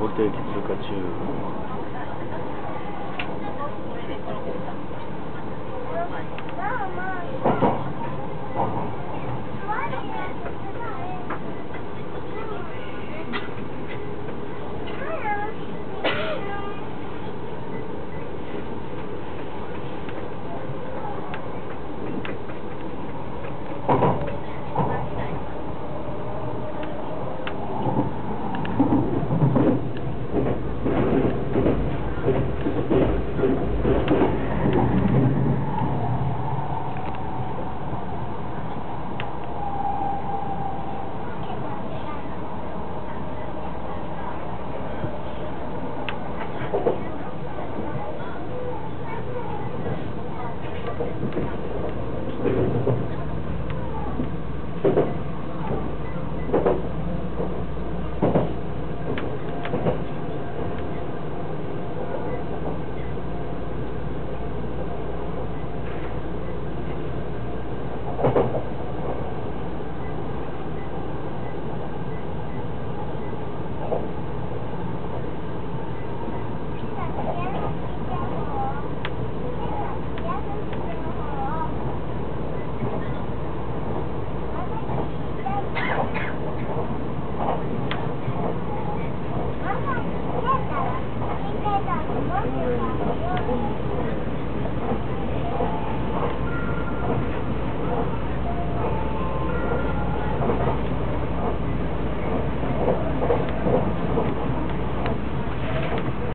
볼때기 같이 Thank you.